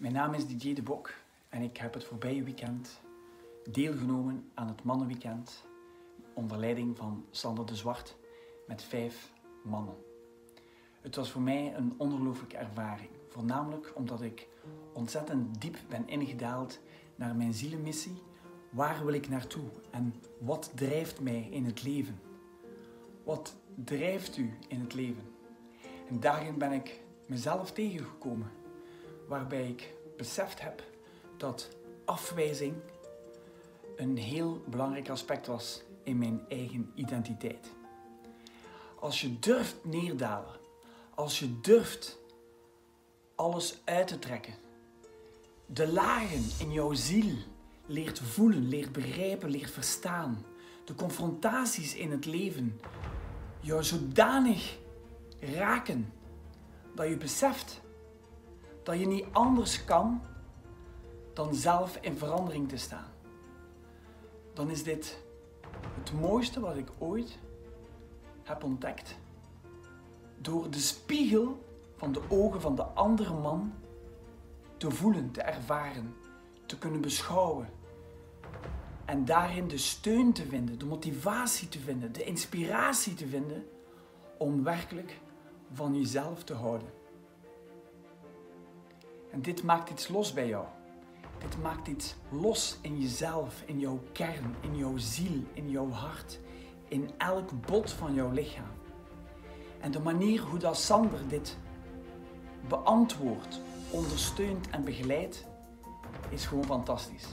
Mijn naam is Didier de Bok en ik heb het voorbije weekend deelgenomen aan het mannenweekend onder leiding van Sander de Zwart met vijf mannen. Het was voor mij een ongelooflijke ervaring, voornamelijk omdat ik ontzettend diep ben ingedaald naar mijn zielenmissie. Waar wil ik naartoe en wat drijft mij in het leven? Wat drijft u in het leven? En daarin ben ik mezelf tegengekomen waarbij ik beseft heb dat afwijzing een heel belangrijk aspect was in mijn eigen identiteit. Als je durft neerdalen, als je durft alles uit te trekken, de lagen in jouw ziel leert voelen, leert begrijpen, leert verstaan, de confrontaties in het leven jou zodanig raken dat je beseft dat je niet anders kan dan zelf in verandering te staan. Dan is dit het mooiste wat ik ooit heb ontdekt. Door de spiegel van de ogen van de andere man te voelen, te ervaren, te kunnen beschouwen. En daarin de steun te vinden, de motivatie te vinden, de inspiratie te vinden om werkelijk van jezelf te houden. En dit maakt iets los bij jou. Dit maakt iets los in jezelf, in jouw kern, in jouw ziel, in jouw hart, in elk bot van jouw lichaam. En de manier hoe dat Sander dit beantwoordt, ondersteunt en begeleidt, is gewoon fantastisch.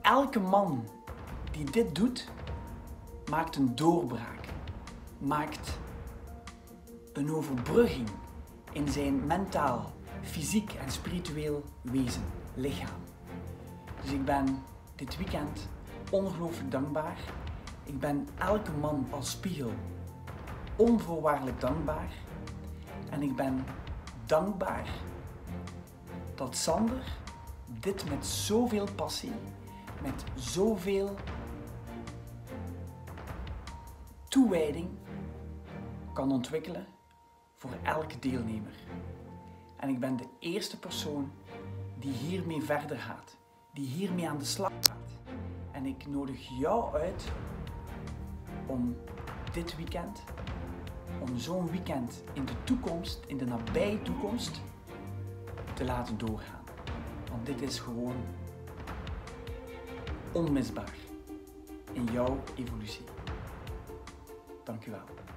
Elke man die dit doet, maakt een doorbraak, maakt een overbrugging in zijn mentaal, fysiek en spiritueel wezen, lichaam. Dus ik ben dit weekend ongelooflijk dankbaar. Ik ben elke man als spiegel onvoorwaardelijk dankbaar. En ik ben dankbaar dat Sander dit met zoveel passie, met zoveel toewijding kan ontwikkelen voor elke deelnemer. En ik ben de eerste persoon die hiermee verder gaat, die hiermee aan de slag gaat. En ik nodig jou uit om dit weekend, om zo'n weekend in de toekomst, in de nabije toekomst, te laten doorgaan. Want dit is gewoon onmisbaar in jouw evolutie. Dank u wel.